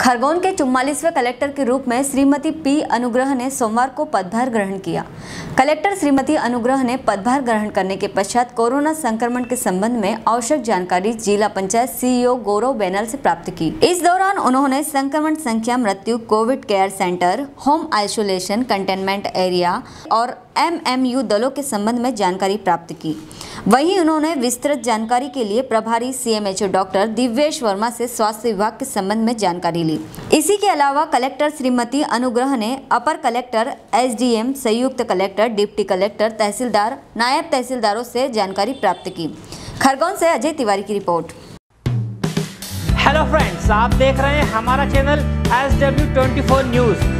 खरगोन के चुम्बालीसवें कलेक्टर के रूप में श्रीमती पी अनुग्रह ने सोमवार को पदभार ग्रहण किया। कलेक्टर श्रीमती अनुग्रह ने पदभार ग्रहण करने के पश्चात कोरोना संक्रमण के संबंध में आवश्यक जानकारी जिला पंचायत सीईओ गौरव बैनल से प्राप्त की। इस दौरान उन्होंने संक्रमण संख्या, मृत्यु, COVID care centre, home isolation, containment area और एमएमयू दलों के संबंध में जानकारी प्राप्त की। वहीं उन्होंने विस्तृत जानकारी के लिए प्रभारी सीएमएचओ डॉक्टर दिव्येश वर्मा से स्वास्थ्य विभाग के संबंध में जानकारी ली। इसी के अलावा कलेक्टर श्रीमती अनुग्रह ने अपर कलेक्टर, एसडीएम, संयुक्त कलेक्टर, डिप्टी कलेक्टर, तहसीलदार, नायब तहसीलदारों से जानकारी प्राप्त की। खरगोन से अजय तिवारी की रिपोर्ट। हेलो फ्रेंड्स, आप देख रहे हैं हमारा channel S W twenty four news.